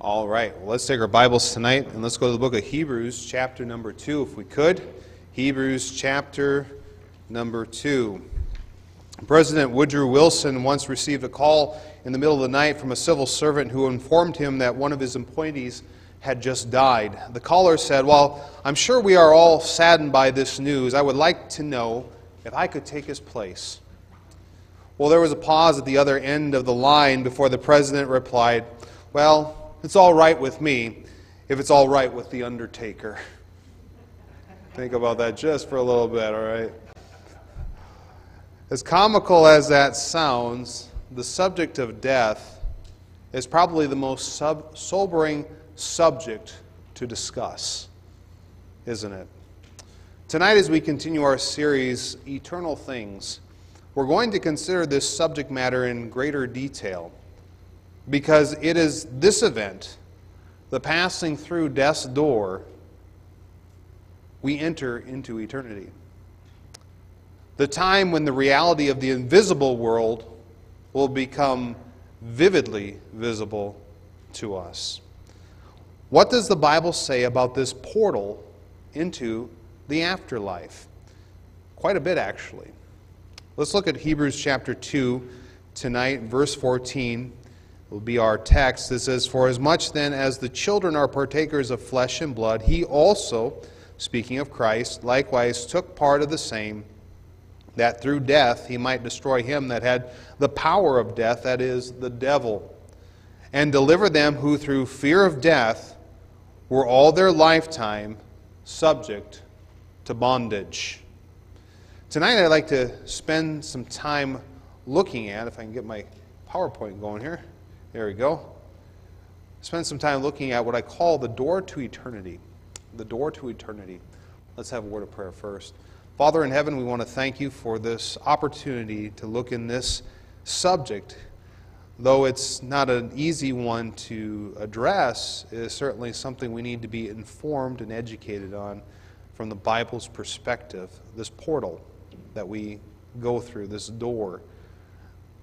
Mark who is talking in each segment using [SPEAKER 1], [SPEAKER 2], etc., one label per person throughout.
[SPEAKER 1] All right, well, let's take our Bibles tonight and let's go to the book of Hebrews, chapter number 2, if we could. Hebrews, chapter number 2. President Woodrow Wilson once received a call in the middle of the night from a civil servant who informed him that one of his appointees had just died. The caller said, Well, I'm sure we are all saddened by this news. I would like to know if I could take his place. Well, there was a pause at the other end of the line before the president replied, Well, it's all right with me if it's all right with the undertaker. Think about that just for a little bit, all right? As comical as that sounds, the subject of death is probably the most sub- sobering subject to discuss, isn't it? Tonight, as we continue our series, Eternal Things, we're going to consider this subject matter in greater detail because it is this event, the passing through death's door, we enter into eternity. The time when the reality of the invisible world will become vividly visible to us. What does the Bible say about this portal into the afterlife? Quite a bit, actually. Let's look at Hebrews chapter 2 tonight, verse 14 will be our text. It says, For as much then as the children are partakers of flesh and blood, he also, speaking of Christ, likewise took part of the same, that through death he might destroy him that had the power of death, that is, the devil, and deliver them who through fear of death were all their lifetime subject to bondage. Tonight I'd like to spend some time looking at, if I can get my PowerPoint going here. There we go. Spend some time looking at what I call the door to eternity. The door to eternity. Let's have a word of prayer first. Father in heaven, we want to thank you for this opportunity to look in this subject. Though it's not an easy one to address, it is certainly something we need to be informed and educated on from the Bible's perspective. This portal that we go through, this door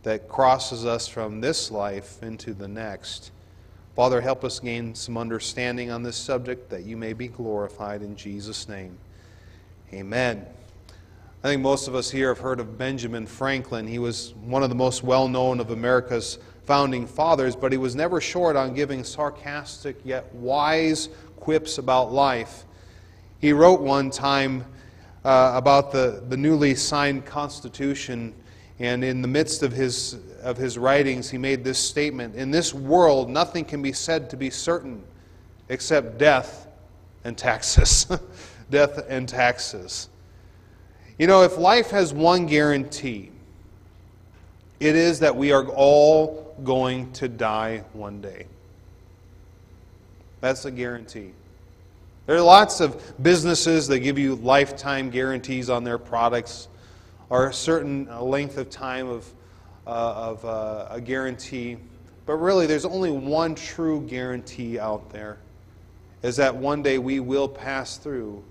[SPEAKER 1] that crosses us from this life into the next. Father, help us gain some understanding on this subject that you may be glorified in Jesus' name. Amen. I think most of us here have heard of Benjamin Franklin. He was one of the most well known of America's founding fathers, but he was never short on giving sarcastic yet wise quips about life. He wrote one time uh, about the, the newly signed Constitution and in the midst of his, of his writings, he made this statement In this world, nothing can be said to be certain except death and taxes. death and taxes. You know, if life has one guarantee, it is that we are all going to die one day. That's a guarantee. There are lots of businesses that give you lifetime guarantees on their products or a certain length of time of, uh, of uh, a guarantee. But really, there's only one true guarantee out there is that one day we will pass through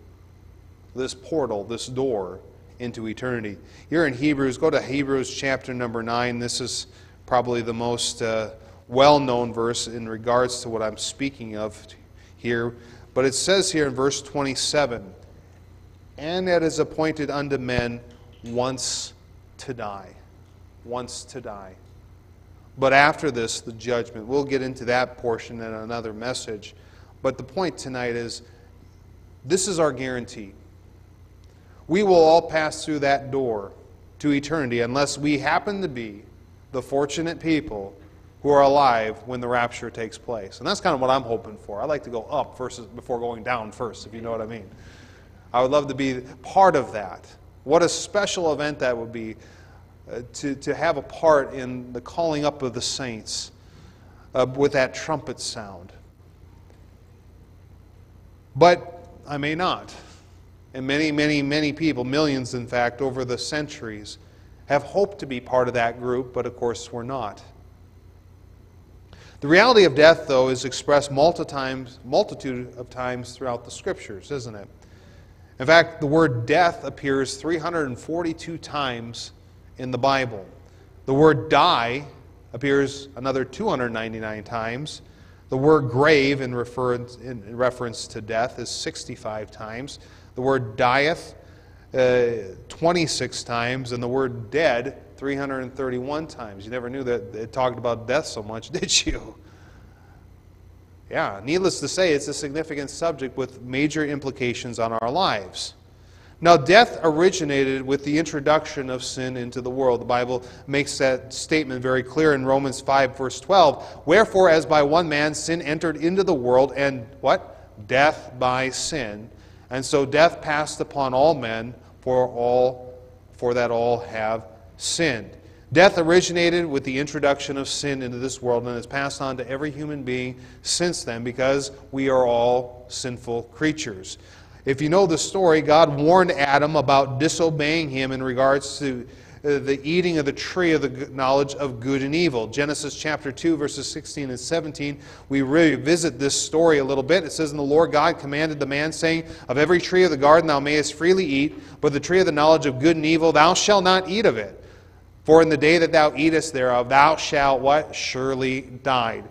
[SPEAKER 1] this portal, this door into eternity. Here in Hebrews, go to Hebrews chapter number 9. This is probably the most uh, well known verse in regards to what I'm speaking of here. But it says here in verse 27 And it is appointed unto men once to die. Once to die. But after this, the judgment. We'll get into that portion in another message. But the point tonight is this is our guarantee. We will all pass through that door to eternity unless we happen to be the fortunate people who are alive when the rapture takes place. And that's kind of what I'm hoping for. I like to go up versus before going down first, if you know what I mean. I would love to be part of that. What a special event that would be uh, to, to have a part in the calling up of the saints uh, with that trumpet sound. But I may not. And many, many, many people, millions in fact, over the centuries, have hoped to be part of that group, but of course we're not. The reality of death, though, is expressed multitude of times throughout the scriptures, isn't it? In fact, the word death appears 342 times in the Bible. The word die appears another 299 times. The word grave, in, reference, in reference to death, is 65 times. The word dieth, uh, 26 times. And the word dead, 331 times. You never knew that it talked about death so much, did you? Yeah, needless to say, it's a significant subject with major implications on our lives. Now, death originated with the introduction of sin into the world. The Bible makes that statement very clear in Romans 5, verse 12. Wherefore, as by one man sin entered into the world, and what? Death by sin. And so death passed upon all men, for all for that all have sinned. Death originated with the introduction of sin into this world and has passed on to every human being since then because we are all sinful creatures. If you know the story, God warned Adam about disobeying him in regards to uh, the eating of the tree of the knowledge of good and evil. Genesis chapter 2, verses 16 and 17, we revisit this story a little bit. It says, And the Lord God commanded the man, saying, Of every tree of the garden thou mayest freely eat, but the tree of the knowledge of good and evil thou shalt not eat of it. For in the day that thou eatest thereof, thou shalt what? Surely die.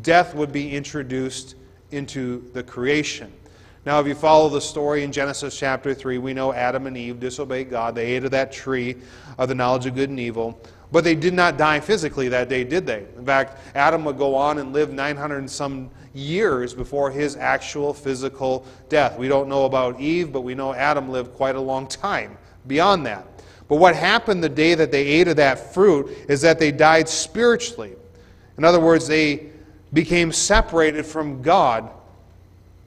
[SPEAKER 1] Death would be introduced into the creation. Now, if you follow the story in Genesis chapter 3, we know Adam and Eve disobeyed God. They ate of that tree of the knowledge of good and evil. But they did not die physically that day, did they? In fact, Adam would go on and live 900 and some years before his actual physical death. We don't know about Eve, but we know Adam lived quite a long time beyond that. But what happened the day that they ate of that fruit is that they died spiritually. In other words, they became separated from God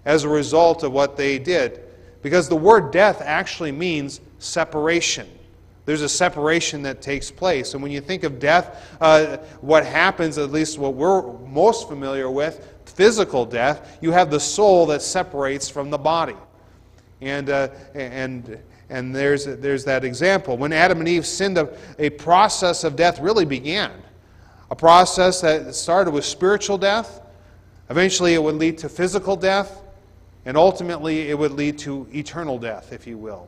[SPEAKER 1] as a result of what they did. Because the word death actually means separation. There's a separation that takes place. And when you think of death, uh, what happens, at least what we're most familiar with, physical death, you have the soul that separates from the body. And, uh, and, and there's, there's that example. When Adam and Eve sinned, a, a process of death really began. A process that started with spiritual death. Eventually, it would lead to physical death. And ultimately, it would lead to eternal death, if you will.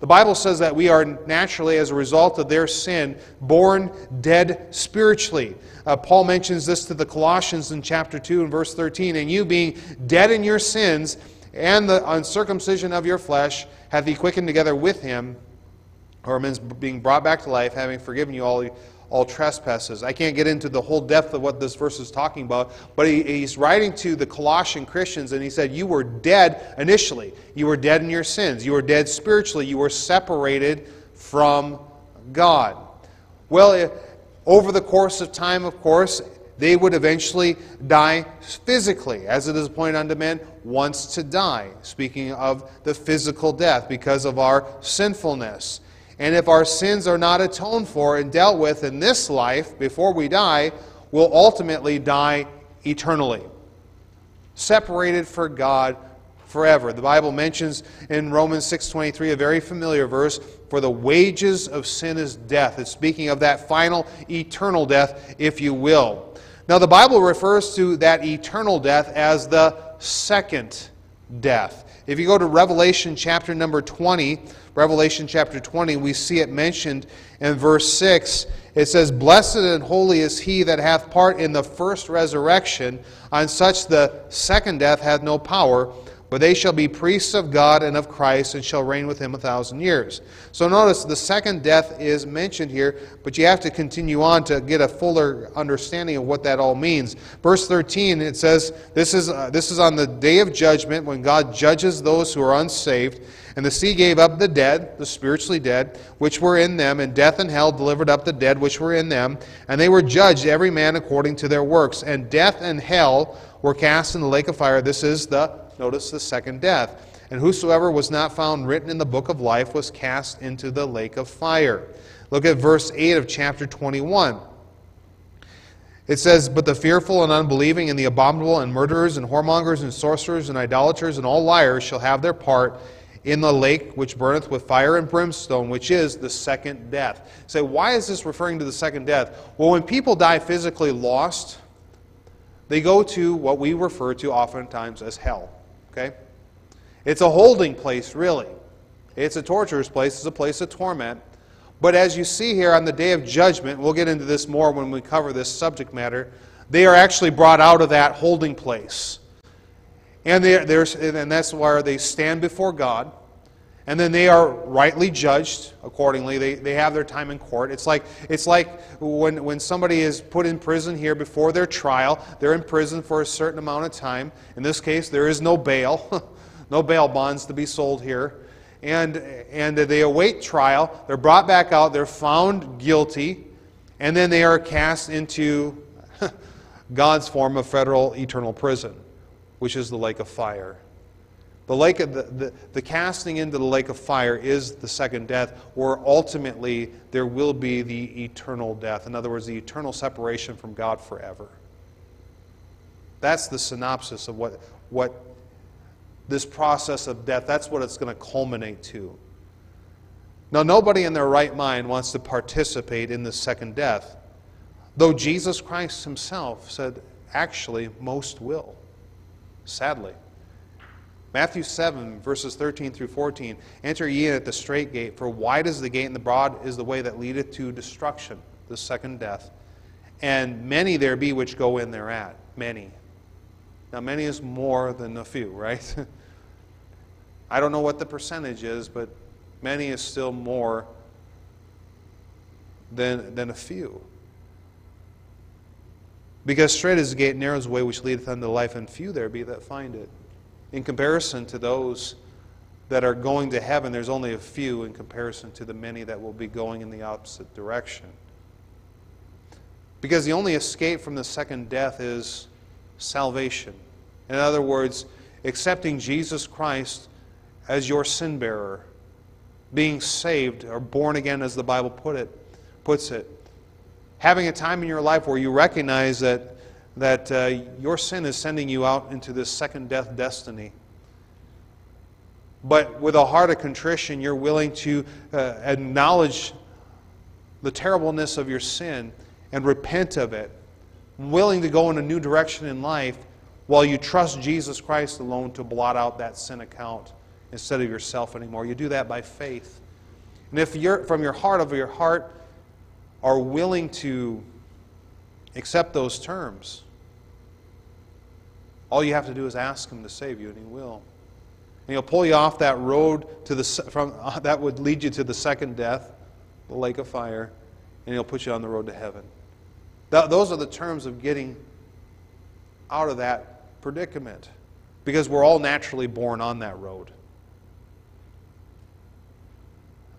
[SPEAKER 1] The Bible says that we are naturally, as a result of their sin, born dead spiritually. Uh, Paul mentions this to the Colossians in chapter 2 and verse 13. And you, being dead in your sins and the uncircumcision of your flesh, hath he quickened together with him, or means being brought back to life, having forgiven you all all trespasses. I can't get into the whole depth of what this verse is talking about, but he, he's writing to the Colossian Christians, and he said, You were dead initially. You were dead in your sins. You were dead spiritually. You were separated from God. Well, eh, over the course of time, of course, they would eventually die physically, as it is appointed unto men once to die, speaking of the physical death because of our sinfulness. And if our sins are not atoned for and dealt with in this life before we die, we'll ultimately die eternally. Separated for God forever. The Bible mentions in Romans 6:23 a very familiar verse, for the wages of sin is death. It's speaking of that final eternal death, if you will. Now the Bible refers to that eternal death as the second death. If you go to Revelation chapter number 20, Revelation chapter 20, we see it mentioned in verse 6. It says, Blessed and holy is he that hath part in the first resurrection. On such the second death hath no power, but they shall be priests of God and of Christ and shall reign with him a thousand years. So notice the second death is mentioned here, but you have to continue on to get a fuller understanding of what that all means. Verse 13, it says, This is, uh, this is on the day of judgment when God judges those who are unsaved. And the sea gave up the dead, the spiritually dead, which were in them, and death and hell delivered up the dead which were in them. And they were judged, every man according to their works. And death and hell were cast in the lake of fire. This is the Notice the second death. And whosoever was not found written in the book of life was cast into the lake of fire. Look at verse 8 of chapter 21. It says, But the fearful and unbelieving and the abominable and murderers and whoremongers and sorcerers and idolaters and all liars shall have their part in the lake which burneth with fire and brimstone, which is the second death. Say, why is this referring to the second death? Well, when people die physically lost, they go to what we refer to oftentimes as hell. Okay? It's a holding place, really. It's a torturer's place, it's a place of torment. But as you see here on the day of judgment, we'll get into this more when we cover this subject matter, they are actually brought out of that holding place. And, they, and that's where they stand before God. And then they are rightly judged accordingly. They, they have their time in court. It's like, it's like when, when somebody is put in prison here before their trial, they're in prison for a certain amount of time. In this case, there is no bail, no bail bonds to be sold here. And, and they await trial. They're brought back out. They're found guilty. And then they are cast into God's form of federal eternal prison, which is the lake of fire. The, lake of the, the, the, casting into the lake of fire is the second death, where ultimately there will be the eternal death. In other words, the eternal separation from God forever. That's the synopsis of what, what this process of death, that's what it's going to culminate to. Now, nobody in their right mind wants to participate in the second death, though Jesus Christ himself said, actually, most will, sadly. Matthew 7, verses 13 through 14. Enter ye in at the strait gate, for wide is the gate, and the broad is the way that leadeth to destruction, the second death. And many there be which go in thereat. Many. Now, many is more than a few, right? I don't know what the percentage is, but many is still more than, than a few. Because strait is the gate, narrow is the way which leadeth unto life, and few there be that find it in comparison to those that are going to heaven, there's only a few in comparison to the many that will be going in the opposite direction. Because the only escape from the second death is salvation. In other words, accepting Jesus Christ as your sin bearer, being saved or born again, as the Bible put it, puts it. Having a time in your life where you recognize that that uh, your sin is sending you out into this second death destiny. But with a heart of contrition, you're willing to uh, acknowledge the terribleness of your sin and repent of it, willing to go in a new direction in life while you trust Jesus Christ alone to blot out that sin account instead of yourself anymore. You do that by faith. And if you're from your heart of your heart are willing to accept those terms. All you have to do is ask Him to save you, and He will. And He'll pull you off that road to the, from, uh, that would lead you to the second death, the lake of fire, and He'll put you on the road to heaven. That, those are the terms of getting out of that predicament, because we're all naturally born on that road.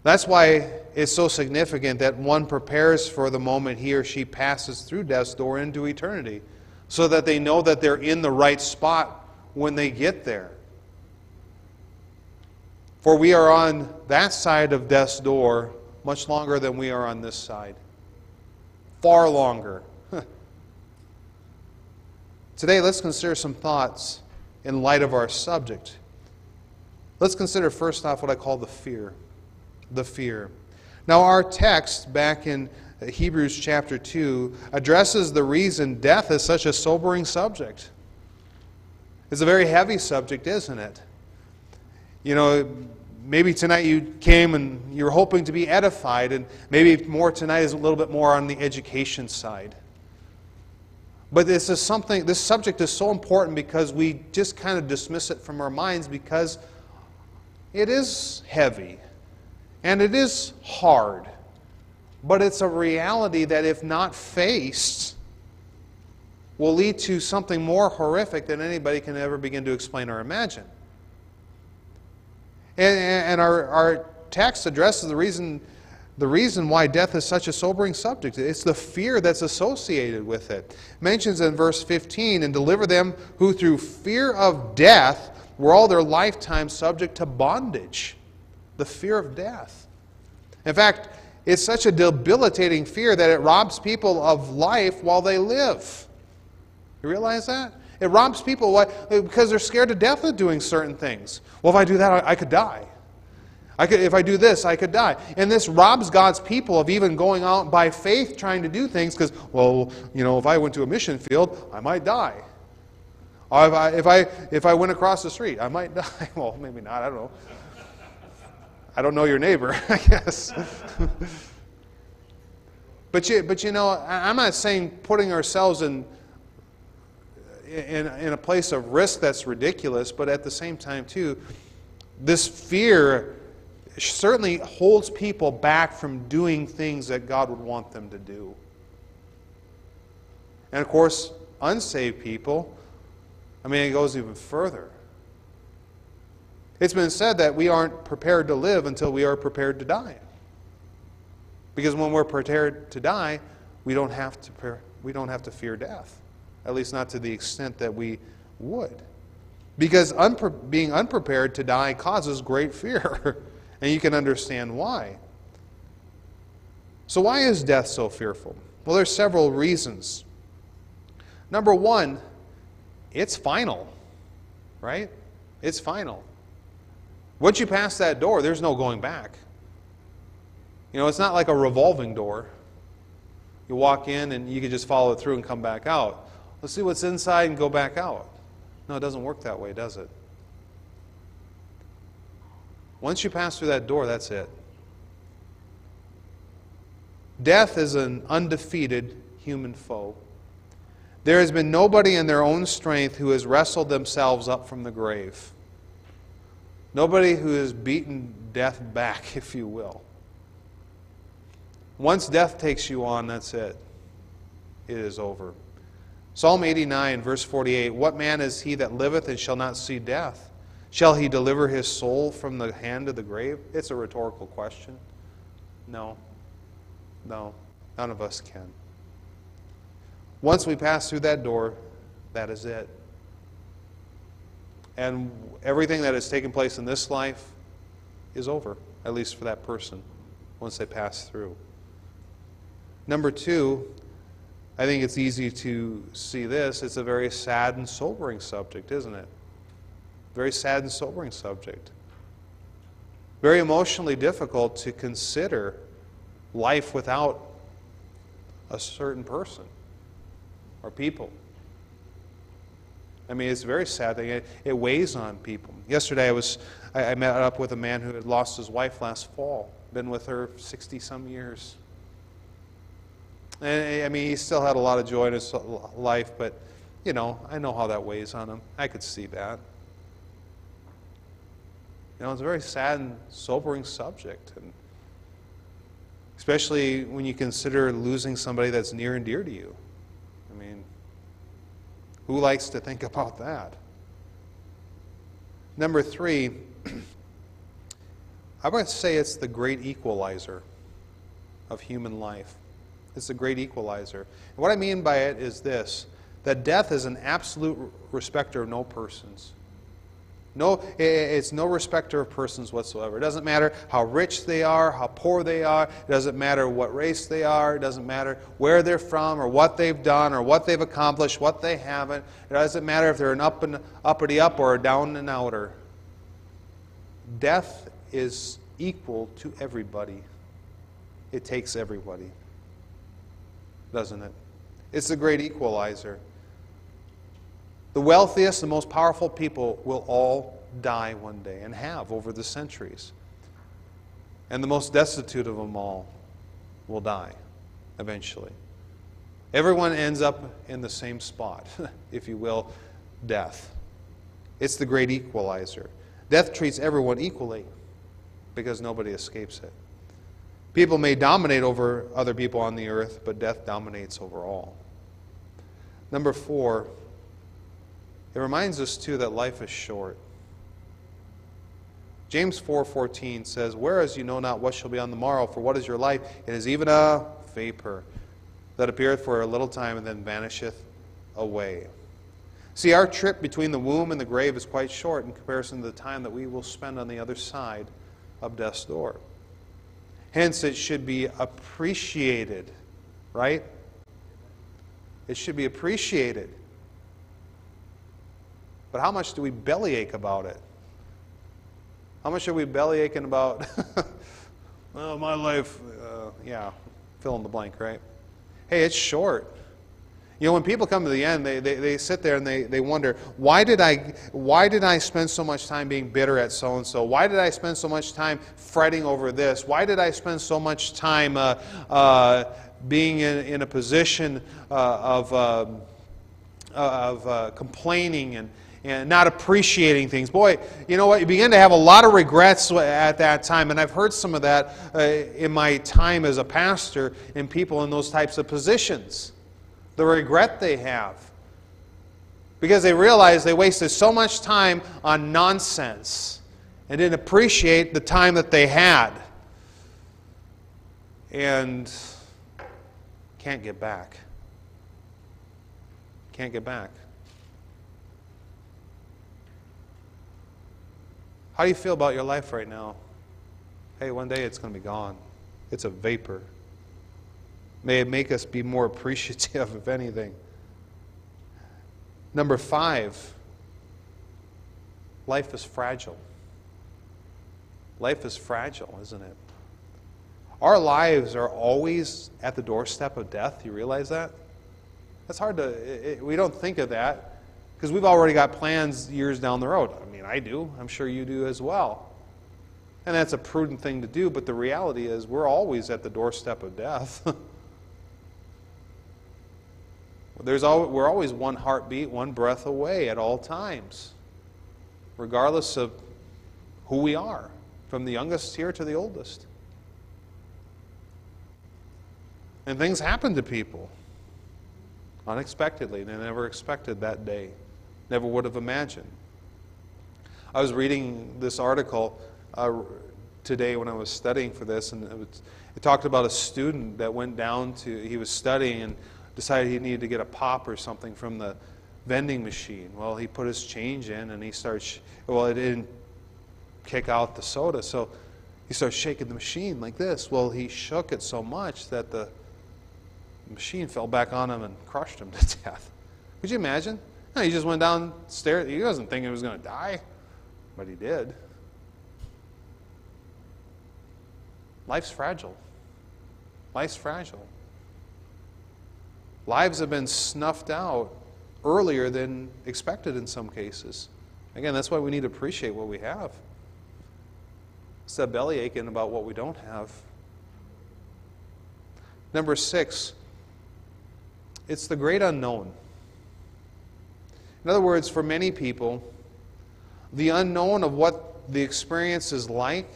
[SPEAKER 1] That's why it's so significant that one prepares for the moment he or she passes through death's door into eternity so that they know that they're in the right spot when they get there. For we are on that side of death's door much longer than we are on this side. Far longer. Today, let's consider some thoughts in light of our subject. Let's consider first off what I call the fear the fear. Now, our text back in Hebrews chapter 2 addresses the reason death is such a sobering subject. It's a very heavy subject, isn't it? You know, maybe tonight you came and you're hoping to be edified, and maybe more tonight is a little bit more on the education side. But this is something, this subject is so important because we just kind of dismiss it from our minds because it is heavy. And it is hard, but it's a reality that, if not faced, will lead to something more horrific than anybody can ever begin to explain or imagine. And, and our, our text addresses the reason, the reason why death is such a sobering subject. It's the fear that's associated with it. it mentions in verse 15, and deliver them who through fear of death were all their lifetime subject to bondage the fear of death. In fact, it's such a debilitating fear that it robs people of life while they live. You realize that? It robs people why because they're scared to death of doing certain things. Well, if I do that, I, could die. I could, if I do this, I could die. And this robs God's people of even going out by faith trying to do things because, well, you know, if I went to a mission field, I might die. Or if I, if I, if I went across the street, I might die. Well, maybe not, I don't know. I don't know your neighbor, I guess. but, you, but you know, I'm not saying putting ourselves in in, in a place of risk that's ridiculous, but at the same time, too, this fear certainly holds people back from doing things that God would want them to do. And of course, unsaved people, I mean, it goes even further. It's been said that we aren't prepared to live until we are prepared to die. Because when we're prepared to die, we don't have to, we don't have to fear death, at least not to the extent that we would. Because unpre- being unprepared to die causes great fear, and you can understand why. So, why is death so fearful? Well, there's several reasons. Number one, it's final, right? It's final. Once you pass that door, there's no going back. You know, it's not like a revolving door. You walk in and you can just follow it through and come back out. Let's see what's inside and go back out. No, it doesn't work that way, does it? Once you pass through that door, that's it. Death is an undefeated human foe. There has been nobody in their own strength who has wrestled themselves up from the grave. Nobody who has beaten death back, if you will. Once death takes you on, that's it. It is over. Psalm 89, verse 48 What man is he that liveth and shall not see death? Shall he deliver his soul from the hand of the grave? It's a rhetorical question. No. No. None of us can. Once we pass through that door, that is it. And everything that has taken place in this life is over, at least for that person, once they pass through. Number two, I think it's easy to see this. It's a very sad and sobering subject, isn't it? Very sad and sobering subject. Very emotionally difficult to consider life without a certain person or people. I mean, it's a very sad thing. It, it weighs on people. Yesterday, I was I, I met up with a man who had lost his wife last fall. Been with her sixty some years. And I mean, he still had a lot of joy in his life, but you know, I know how that weighs on him. I could see that. You know, it's a very sad and sobering subject, and especially when you consider losing somebody that's near and dear to you. Who likes to think about that? Number three, I would say it's the great equalizer of human life. It's the great equalizer. And what I mean by it is this that death is an absolute respecter of no persons. No, it's no respecter of persons whatsoever. It doesn't matter how rich they are, how poor they are. It doesn't matter what race they are. It doesn't matter where they're from or what they've done or what they've accomplished, what they haven't. It doesn't matter if they're an up and uppity up or a down and outer. Death is equal to everybody. It takes everybody, doesn't it? It's the great equalizer. The wealthiest, the most powerful people will all die one day and have over the centuries. And the most destitute of them all will die eventually. Everyone ends up in the same spot, if you will death. It's the great equalizer. Death treats everyone equally because nobody escapes it. People may dominate over other people on the earth, but death dominates over all. Number four, it reminds us too that life is short. James 4:14 says, "Whereas you know not what shall be on the morrow, for what is your life? It is even a vapor that appeareth for a little time and then vanisheth away." See, our trip between the womb and the grave is quite short in comparison to the time that we will spend on the other side of death's door. Hence, it should be appreciated, right? It should be appreciated. But how much do we bellyache about it? How much are we bellyaching about? oh, my life, uh, yeah, fill in the blank, right? Hey, it's short. You know, when people come to the end, they, they, they sit there and they, they wonder, why did, I, why did I spend so much time being bitter at so and so? Why did I spend so much time fretting over this? Why did I spend so much time uh, uh, being in, in a position uh, of um, of uh, complaining and, and not appreciating things. Boy, you know what? You begin to have a lot of regrets at that time. And I've heard some of that uh, in my time as a pastor in people in those types of positions. The regret they have. Because they realize they wasted so much time on nonsense and didn't appreciate the time that they had. And can't get back. Can't get back. How do you feel about your life right now? Hey, one day it's going to be gone. It's a vapor. May it make us be more appreciative of anything. Number five, life is fragile. Life is fragile, isn't it? Our lives are always at the doorstep of death. You realize that? That's hard to, it, we don't think of that because we've already got plans years down the road. I mean, I do. I'm sure you do as well. And that's a prudent thing to do, but the reality is we're always at the doorstep of death. There's always, we're always one heartbeat, one breath away at all times, regardless of who we are, from the youngest here to the oldest. And things happen to people unexpectedly. They never expected that day, never would have imagined. I was reading this article uh, today when I was studying for this, and it, was, it talked about a student that went down to, he was studying and decided he needed to get a pop or something from the vending machine. Well, he put his change in and he starts, well, it didn't kick out the soda, so he starts shaking the machine like this. Well, he shook it so much that the machine fell back on him and crushed him to death. Could you imagine? No, he just went downstairs. He wasn't thinking he was going to die, but he did. Life's fragile. Life's fragile. Lives have been snuffed out earlier than expected in some cases. Again, that's why we need to appreciate what we have. Instead belly aching about what we don't have. Number six, it's the great unknown. In other words, for many people, the unknown of what the experience is like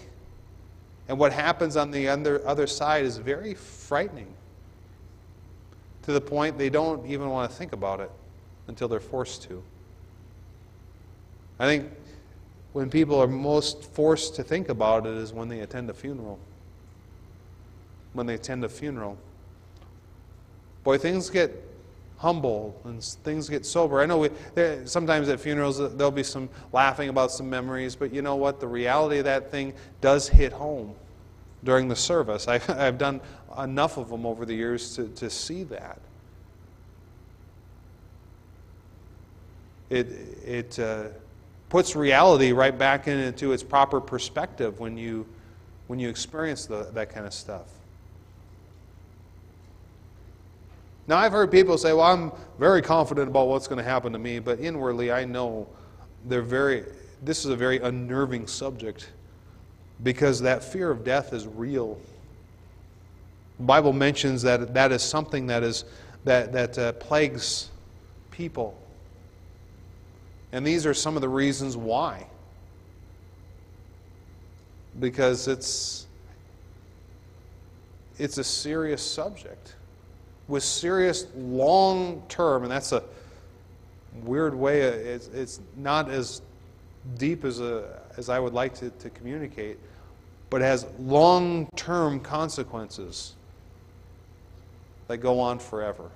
[SPEAKER 1] and what happens on the other, other side is very frightening to the point they don't even want to think about it until they're forced to. I think when people are most forced to think about it is when they attend a funeral. When they attend a funeral. Boy, things get humble and things get sober. I know we, there, sometimes at funerals uh, there'll be some laughing about some memories, but you know what? The reality of that thing does hit home during the service. I, I've done enough of them over the years to, to see that. It, it uh, puts reality right back into its proper perspective when you, when you experience the, that kind of stuff. Now, I've heard people say, well, I'm very confident about what's going to happen to me, but inwardly I know they're very, this is a very unnerving subject because that fear of death is real. The Bible mentions that that is something that, is, that, that uh, plagues people. And these are some of the reasons why. Because it's, it's a serious subject with serious long term, and that's a weird way, uh, it's, it's not as deep as, a, as I would like to, to communicate, but it has long term consequences that go on forever.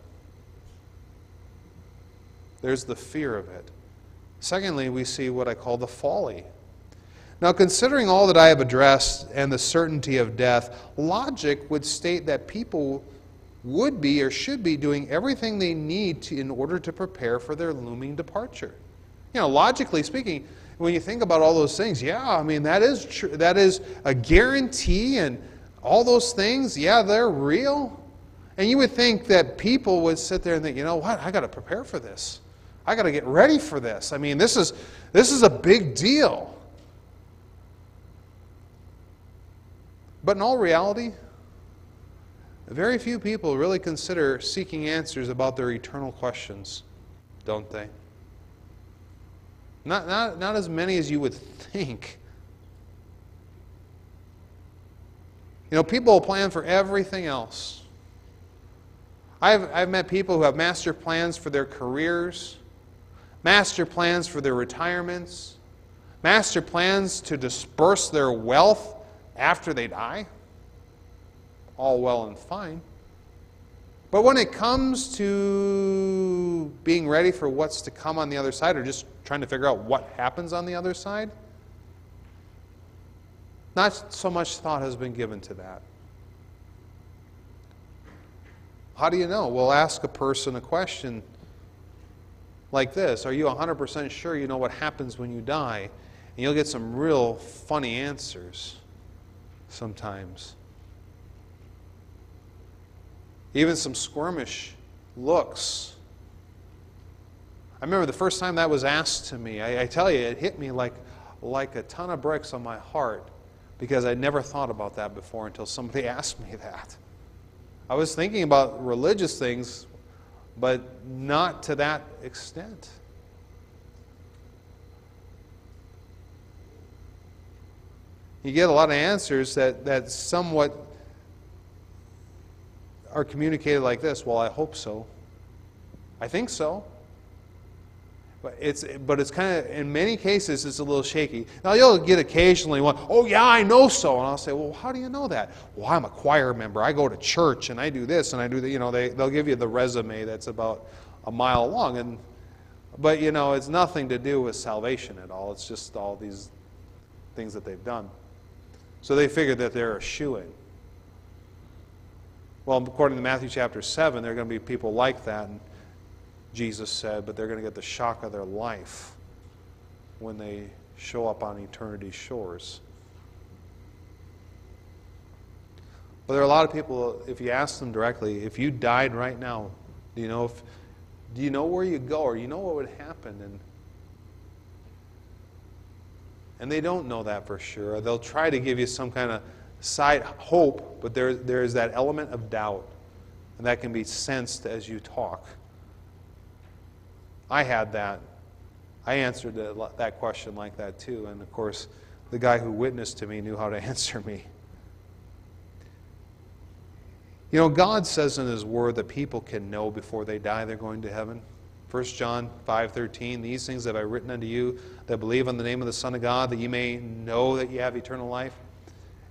[SPEAKER 1] There's the fear of it. Secondly, we see what I call the folly. Now, considering all that I have addressed and the certainty of death, logic would state that people would be or should be doing everything they need to, in order to prepare for their looming departure. You know, logically speaking, when you think about all those things, yeah, I mean, that is, tr- that is a guarantee, and all those things, yeah, they're real. And you would think that people would sit there and think, you know what, I got to prepare for this. I got to get ready for this. I mean, this is, this is a big deal. But in all reality, very few people really consider seeking answers about their eternal questions don't they? Not, not, not as many as you would think. You know, people plan for everything else. I've, I've met people who have master plans for their careers, master plans for their retirements, master plans to disperse their wealth after they die. All well and fine. But when it comes to being ready for what's to come on the other side, or just trying to figure out what happens on the other side, not so much thought has been given to that. How do you know? We'll ask a person a question like this Are you 100% sure you know what happens when you die? And you'll get some real funny answers sometimes. Even some squirmish looks. I remember the first time that was asked to me, I, I tell you, it hit me like, like a ton of bricks on my heart because I'd never thought about that before until somebody asked me that. I was thinking about religious things, but not to that extent. You get a lot of answers that, that somewhat are communicated like this Well, I hope so. I think so. But it's, but it's kind of, in many cases, it's a little shaky. Now, you'll get occasionally one, oh, yeah, I know so. And I'll say, well, how do you know that? Well, I'm a choir member. I go to church and I do this and I do that. You know, they, they'll give you the resume that's about a mile long. And, but, you know, it's nothing to do with salvation at all. It's just all these things that they've done. So they figure that they're a shoe in. Well, according to Matthew chapter 7, there are going to be people like that. And Jesus said, but they're going to get the shock of their life when they show up on eternity's shores. But there are a lot of people, if you ask them directly, if you died right now, do you know if do you know where you go or you know what would happen? And and they don't know that for sure. They'll try to give you some kind of side hope, but there, there is that element of doubt, and that can be sensed as you talk. I had that. I answered that question like that too. And of course, the guy who witnessed to me knew how to answer me. You know, God says in His Word that people can know before they die they're going to heaven. 1 John 5:13 These things have I written unto you that believe on the name of the Son of God that you may know that you have eternal life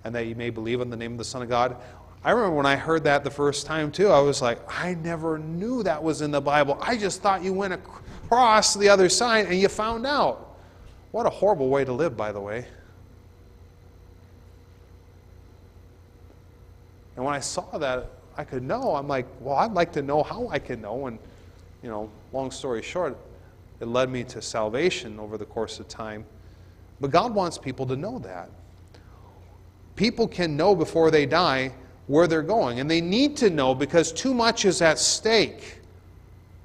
[SPEAKER 1] and that you may believe in the name of the Son of God. I remember when I heard that the first time too I was like I never knew that was in the Bible. I just thought you went across the other side and you found out. What a horrible way to live by the way. And when I saw that I could know, I'm like, well, I'd like to know how I can know and you know, long story short, it led me to salvation over the course of time. But God wants people to know that. People can know before they die where they're going, and they need to know because too much is at stake.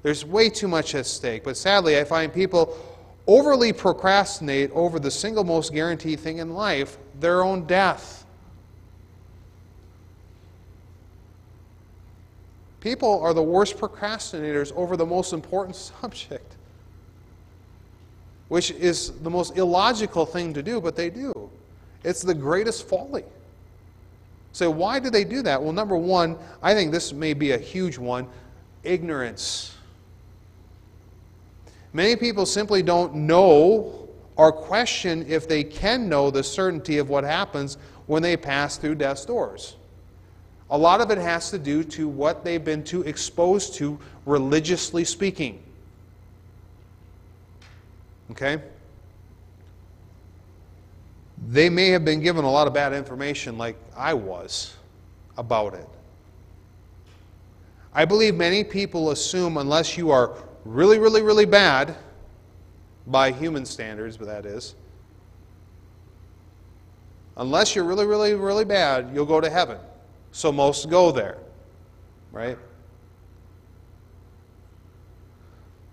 [SPEAKER 1] There's way too much at stake. But sadly, I find people overly procrastinate over the single most guaranteed thing in life their own death. People are the worst procrastinators over the most important subject, which is the most illogical thing to do, but they do. It's the greatest folly. So, why do they do that? Well, number one, I think this may be a huge one ignorance. Many people simply don't know or question if they can know the certainty of what happens when they pass through death's doors. A lot of it has to do to what they've been too exposed to religiously speaking. Okay? They may have been given a lot of bad information, like I was, about it. I believe many people assume, unless you are really, really, really bad, by human standards, but that is, unless you're really, really, really bad, you'll go to heaven so most go there, right?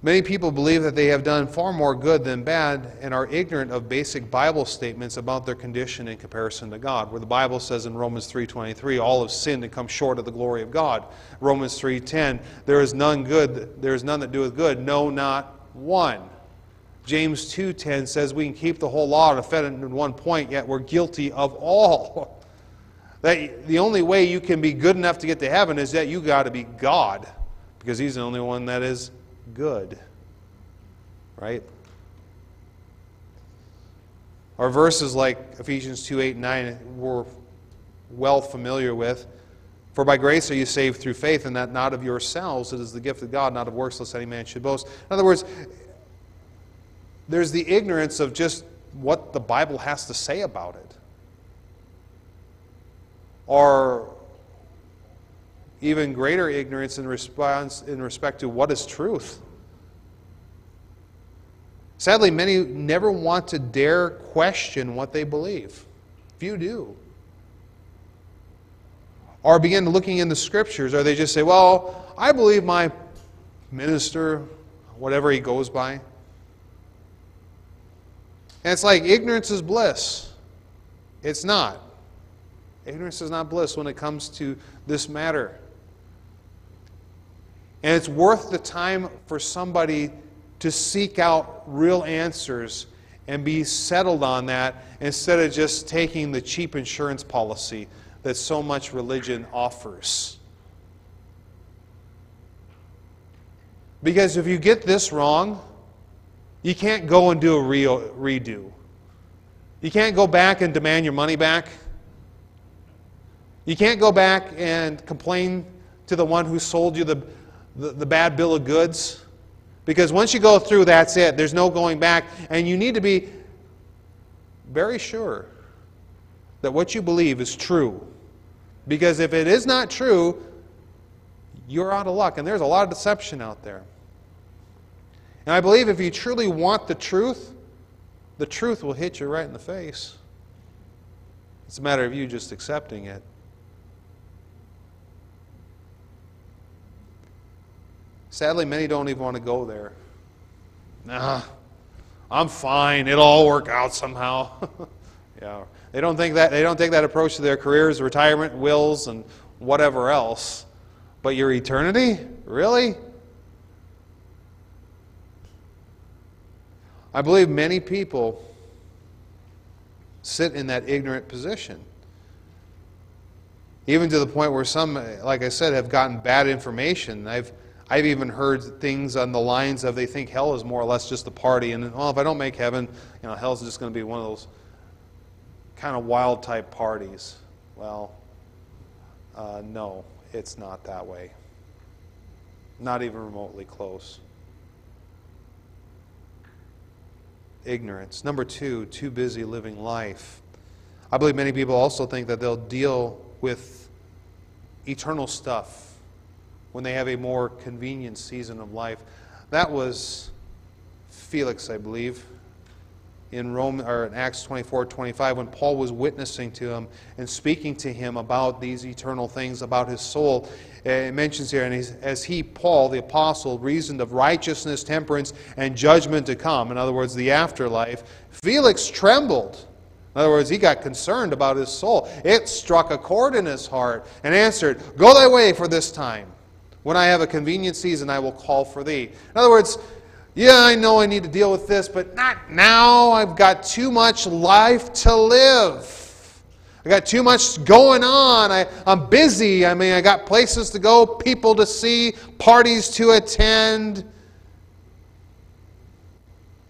[SPEAKER 1] Many people believe that they have done far more good than bad and are ignorant of basic Bible statements about their condition in comparison to God. Where the Bible says in Romans 3:23, all have sinned and come short of the glory of God. Romans 3:10, there is none good, there is none that doeth good, no not one. James 2:10 says we can keep the whole law fit in one point, yet we're guilty of all. That the only way you can be good enough to get to heaven is that you got to be God, because He's the only one that is good. Right? Our verses like Ephesians 2 8 and 9 we're well familiar with. For by grace are you saved through faith, and that not of yourselves. It is the gift of God, not of works, lest any man should boast. In other words, there's the ignorance of just what the Bible has to say about it. Or even greater ignorance in response in respect to what is truth. Sadly, many never want to dare question what they believe. Few do. Or begin looking in the scriptures, or they just say, Well, I believe my minister, whatever he goes by. And it's like ignorance is bliss. It's not. Ignorance is not bliss when it comes to this matter. And it's worth the time for somebody to seek out real answers and be settled on that instead of just taking the cheap insurance policy that so much religion offers. Because if you get this wrong, you can't go and do a real redo. You can't go back and demand your money back. You can't go back and complain to the one who sold you the, the, the, bad bill of goods. Because once you go through, that's it. There's no going back. And you need to be very sure that what you believe is true. Because if it is not true, you're out of luck. And there's a lot of deception out there. And I believe if you truly want the truth, the truth will hit you right in the face. It's a matter of you just accepting it. Sadly, many don't even want to go there. Nah, I'm fine. It'll all work out somehow. yeah. They don't think that they don't take that approach to their careers, retirement, wills, and whatever else. But your eternity? Really? I believe many people sit in that ignorant position. Even to the point where some, like I said, have gotten bad information. I've, I've even heard things on the lines of they think hell is more or less just a party, and well, if I don't make heaven, you know, hell's just going to be one of those kind of wild type parties. Well, uh, no, it's not that way. Not even remotely close. ignorance. Number two, too busy living life. I believe many people also think that they'll deal with eternal stuff when they have a more convenient season of life. That was Felix, I believe, in Rome or in Acts 24, 25, when Paul was witnessing to him and speaking to him about these eternal things, about his soul. It mentions here, and as he, Paul, the apostle, reasoned of righteousness, temperance, and judgment to come, in other words, the afterlife, Felix trembled. In other words, he got concerned about his soul. It struck a chord in his heart and answered, Go thy way for this time. When I have a convenient season, I will call for thee. In other words, yeah, I know I need to deal with this, but not now. I've got too much life to live. I got too much going on. I, I'm busy. I mean, I got places to go, people to see, parties to attend.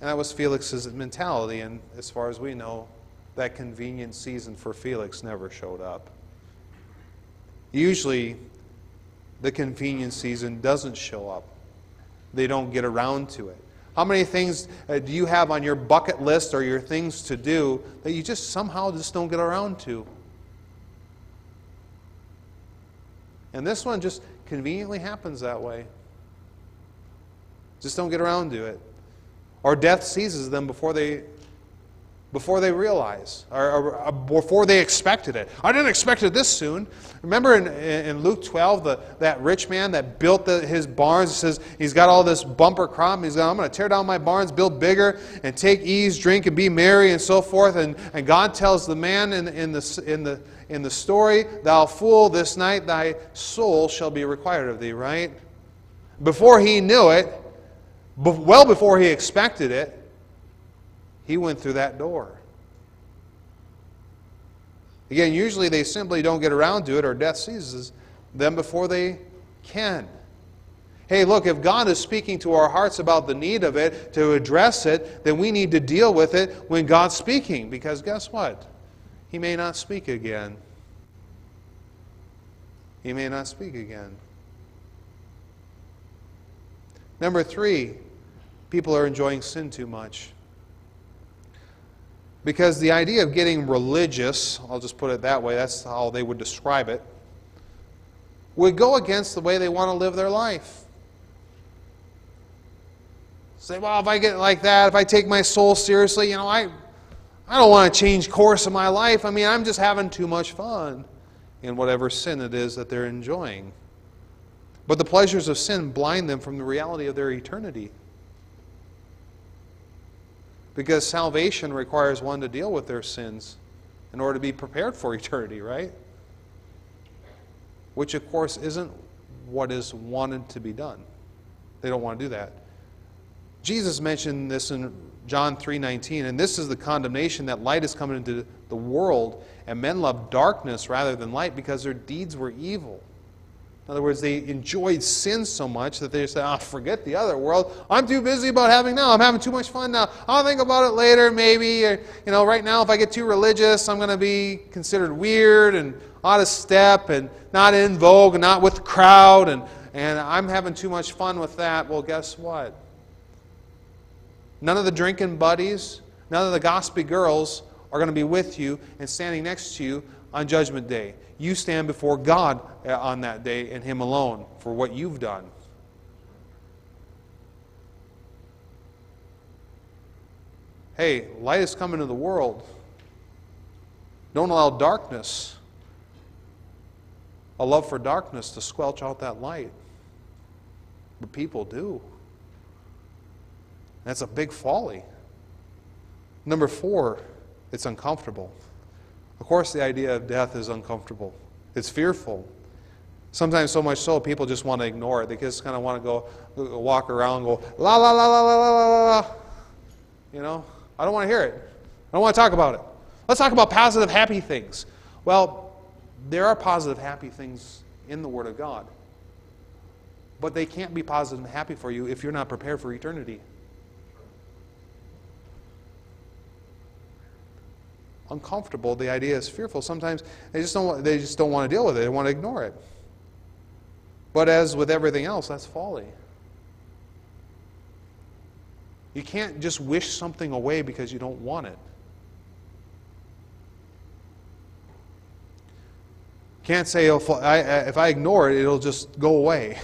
[SPEAKER 1] And that was Felix's mentality. And as far as we know, that convenient season for Felix never showed up. Usually, the convenience season doesn't show up they don't get around to it. How many things uh, do you have on your bucket list or your things to do that you just somehow just don't get around to? And this one just conveniently happens that way. Just don't get around to it. Or death seizes them before they before they realize, or, or, or, before they expected it. I didn't expect it this soon. Remember in, in Luke 12, the, that rich man that built the, his barns, says he's got all this bumper crop. He's going, I'm going to tear down my barns, build bigger, and take ease, drink, and be merry, and so forth. And, and God tells the man in, in, the, in, the, in the story, Thou fool, this night thy soul shall be required of thee, right? Before he knew it, well before he expected it, he went through that door. Again, usually they simply don't get around to it or death seizes them before they can. Hey, look, if God is speaking to our hearts about the need of it, to address it, then we need to deal with it when God's speaking. Because guess what? He may not speak again. He may not speak again. Number three, people are enjoying sin too much. Because the idea of getting religious, I'll just put it that way, that's how they would describe it, would go against the way they want to live their life. Say, well, if I get like that, if I take my soul seriously, you know, I, I don't want to change course of my life. I mean, I'm just having too much fun in whatever sin it is that they're enjoying. But the pleasures of sin blind them from the reality of their eternity. Because salvation requires one to deal with their sins in order to be prepared for eternity, right? Which, of course, isn't what is wanted to be done. They don't want to do that. Jesus mentioned this in John 3:19, and this is the condemnation that light is coming into the world, and men love darkness rather than light because their deeds were evil. In other words, they enjoyed sin so much that they say, oh, ah, forget the other world. I'm too busy about having now. I'm having too much fun now. I'll think about it later, maybe. Or, you know, right now, if I get too religious, I'm going to be considered weird and out of step and not in vogue and not with the crowd. And, and I'm having too much fun with that. Well, guess what? None of the drinking buddies, none of the gossipy girls are going to be with you and standing next to you on Judgment Day. You stand before God uh, on that day and Him alone for what you've done. Hey, light is coming to the world. Don't allow darkness, a love for darkness, to squelch out that light. But people do. That's a big folly. Number four, it's uncomfortable. Of course, the idea of death is uncomfortable, it's fearful. Sometimes so much so people just want to ignore it. They just kind of want to go walk around and go la la la la la la la la. You know, I don't want to hear it. I don't want to talk about it. Let's talk about positive, happy things. Well, there are positive, happy things in the Word of God, but they can't be positive and happy for you if you're not prepared for eternity. Uncomfortable. The idea is fearful. Sometimes they just don't, they just don't want to deal with it. They want to ignore it. But as with everything else, that's folly. You can't just wish something away because you don't want it. Can't say, oh, I, if I ignore it, it'll just go away.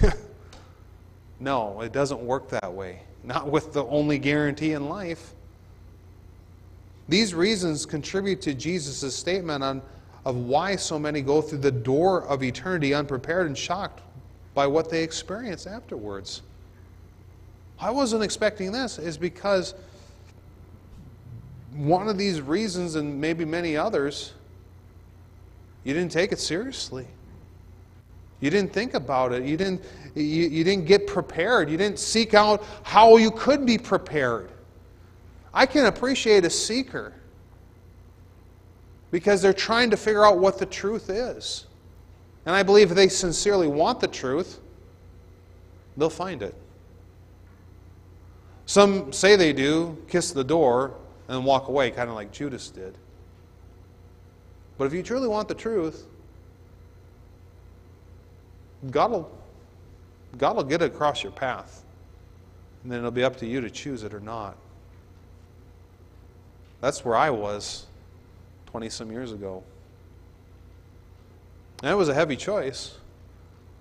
[SPEAKER 1] no, it doesn't work that way. Not with the only guarantee in life. These reasons contribute to Jesus' statement on, of why so many go through the door of eternity unprepared and shocked by what they experience afterwards. I wasn't expecting this, is because one of these reasons, and maybe many others, you didn't take it seriously. You didn't think about it. You didn't, you, you didn't get prepared. You didn't seek out how you could be prepared. I can appreciate a seeker because they're trying to figure out what the truth is. And I believe if they sincerely want the truth, they'll find it. Some say they do, kiss the door, and walk away, kind of like Judas did. But if you truly want the truth, God will, God will get it across your path. And then it'll be up to you to choose it or not. That's where I was 20 some years ago. And it was a heavy choice,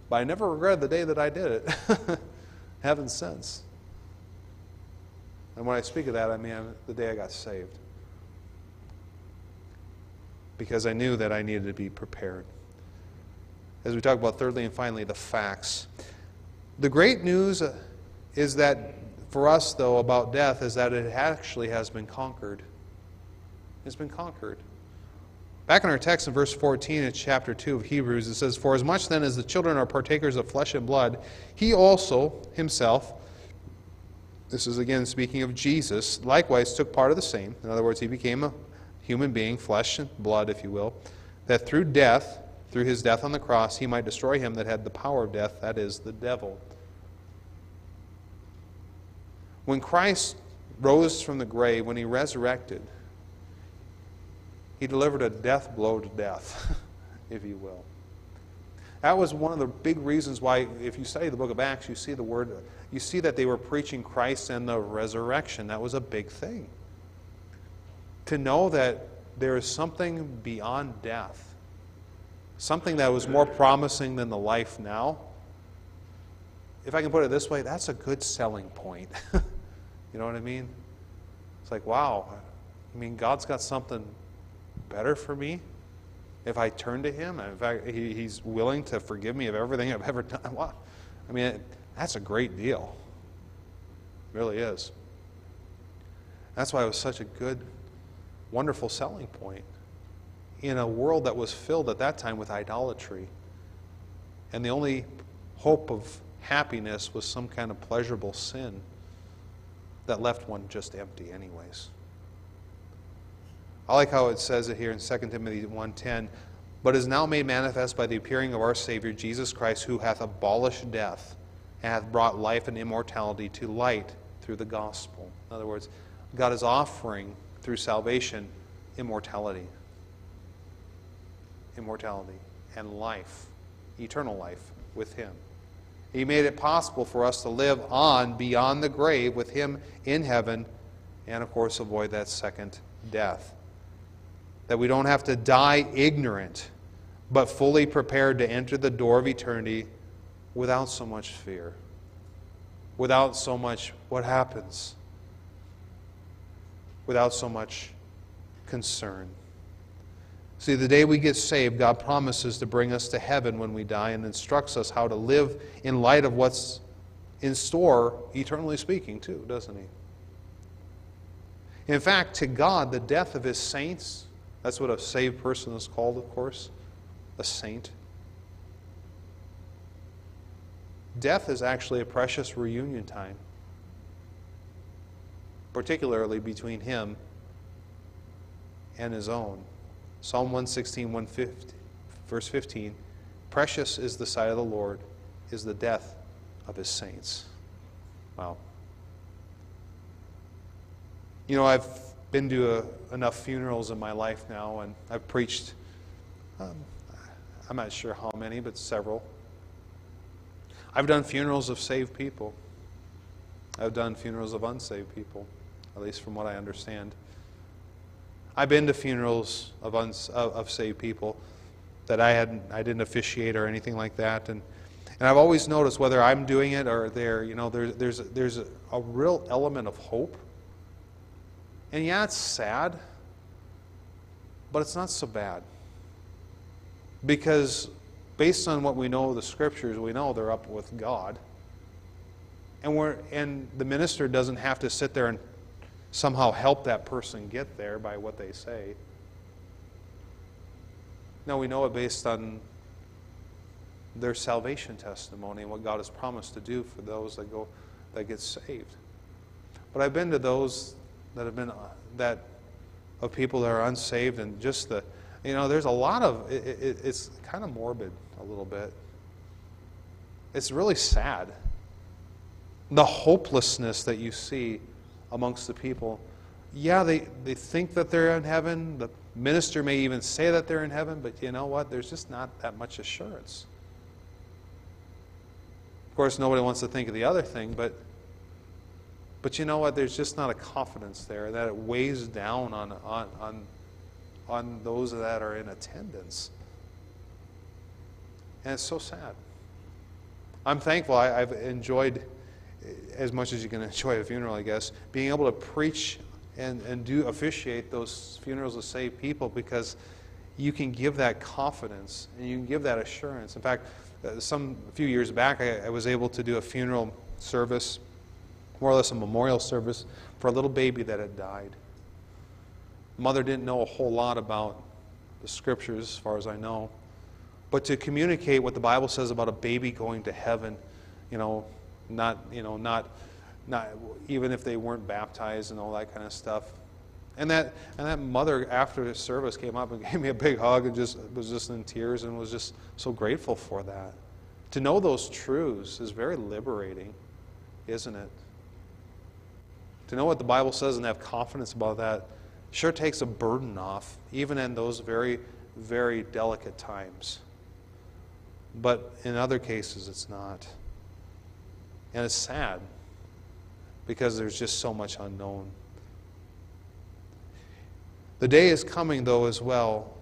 [SPEAKER 1] but I never regretted the day that I did it. Haven't since. And when I speak of that, I mean the day I got saved. because I knew that I needed to be prepared. As we talk about, thirdly and finally, the facts. The great news is that for us, though, about death is that it actually has been conquered. It's been conquered. Back in our text in verse 14 in chapter 2 of Hebrews, it says, For as much then as the children are partakers of flesh and blood, he also himself, this is again speaking of Jesus, likewise took part of the same. In other words, he became a human being, flesh and blood, if you will, that through death, through his death on the cross, he might destroy him that had the power of death, that is, the devil. When Christ rose from the grave, when he resurrected, he delivered a death blow to death, if you will. That was one of the big reasons why, if you study the book of Acts, you see the word, you see that they were preaching Christ and the resurrection. That was a big thing. To know that there is something beyond death, something that was more promising than the life now. If I can put it this way, that's a good selling point. you know what I mean? It's like, wow, I mean, God's got something better for me if I turn to Him. In fact, he, He's willing to forgive me of everything I've ever done. Wow. I mean, that's a great deal. It really is. That's why it was such a good, wonderful selling point in a world that was filled at that time with idolatry. And the only hope of happiness was some kind of pleasurable sin that left one just empty, anyways. I like how it says it here in 2 Timothy 1:10, but is now made manifest by the appearing of our Savior Jesus Christ, who hath abolished death and hath brought life and immortality to light through the gospel. In other words, God is offering through salvation immortality. Immortality and life, eternal life with Him. He made it possible for us to live on beyond the grave with Him in heaven and, of course, avoid that second death that we don't have to die ignorant, but fully prepared to enter the door of eternity without so much fear, without so much what happens, without so much concern. See, the day we get saved, God promises to bring us to heaven when we die and instructs us how to live in light of what's in store, eternally speaking, too, doesn't He? In fact, to God, the death of His saints that's what a saved person is called, of course a saint. Death is actually a precious reunion time, particularly between him and his own. Psalm 116, 150, verse 15 Precious is the sight of the Lord, is the death of his saints. Wow. You know, I've been to a, enough funerals in my life now, and I've preached, um, I'm not sure how many, but several. I've done funerals of saved people. I've done funerals of unsaved people, at least from what I understand. I've been to funerals of, uns, of, of saved people that I hadn't, I didn't officiate or anything like that, and and I've always noticed whether I'm doing it or they're, you know, there, there's there's a real element of hope and yeah, it's sad, but it's not so bad. Because based on what we know of the scriptures, we know they're up with God. And, we're, and the minister doesn't have to sit there and somehow help that person get there by what they say. No, we know it based on their salvation testimony and what God has promised to do for those that go that get saved. But I've been to those that have been that of people that are unsaved and just the you know there's a lot of it, it, it's kind of morbid a little bit. It's really sad. The hopelessness that you see amongst the people. Yeah they, they think that they're in heaven. The minister may even say that they're in heaven but you know what? There's just not that much assurance. Of course nobody wants to think of the other thing but but you know what? There's just not a confidence there that it weighs down on, on, on, on those that are in attendance. And it's so sad. I'm thankful. I, have enjoyed, as much as you can enjoy a funeral, I guess, being able to preach and, and do officiate those funerals of saved people because, you can give that confidence and you can give that assurance. In fact, uh, some a few years back, I, I was able to do a funeral service, more or less a memorial service, for a little baby that had died. Mother didn't know a whole lot about the scriptures, as far as I know. But to communicate what the Bible says about a baby going to heaven, you know, not, you know, not, not even if they weren't baptized and all that kind of stuff. And that, and that mother, after the service, came up and gave me a big hug and just was just in tears and was just so grateful for that. To know those truths is very liberating, isn't it? To know what the Bible says and have confidence about that sure takes a burden off, even in those very, very delicate times. But in other cases, it's not. And it's sad because there's just so much unknown. The day is coming, though, as well,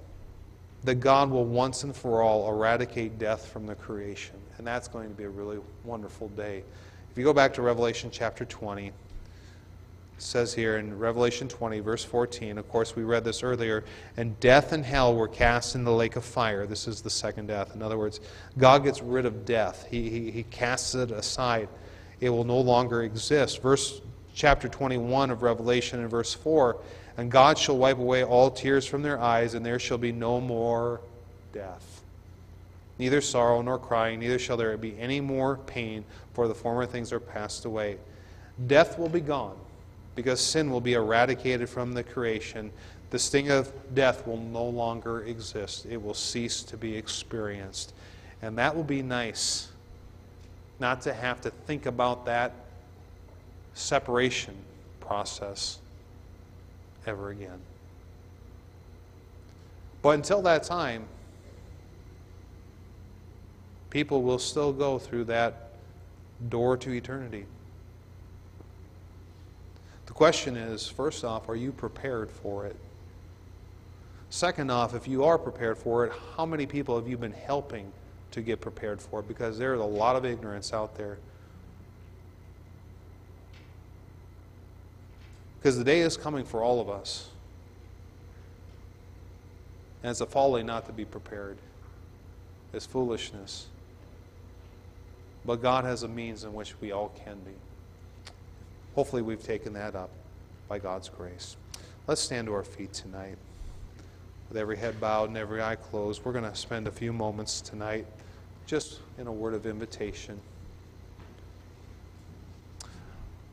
[SPEAKER 1] that God will once and for all eradicate death from the creation. And that's going to be a really wonderful day. If you go back to Revelation chapter 20, says here in Revelation 20, verse 14, of course, we read this earlier, and death and hell were cast in the lake of fire. This is the second death. In other words, God gets rid of death, He, he, he casts it aside. It will no longer exist. Verse chapter 21 of Revelation in verse 4 And God shall wipe away all tears from their eyes, and there shall be no more death. Neither sorrow nor crying, neither shall there be any more pain, for the former things are passed away. Death will be gone because sin will be eradicated from the creation. The sting of death will no longer exist, it will cease to be experienced. And that will be nice, not to have to think about that separation process ever again. But until that time, people will still go through that door to eternity. The question is first off, are you prepared for it? Second off, if you are prepared for it, how many people have you been helping to get prepared for it? Because there's a lot of ignorance out there. Because the day is coming for all of us. And it's a folly not to be prepared. It's foolishness. But God has a means in which we all can be. Hopefully, we've taken that up by God's grace. Let's stand to our feet tonight. With every head bowed and every eye closed, we're going to spend a few moments tonight just in a word of invitation.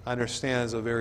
[SPEAKER 1] I understand it's a very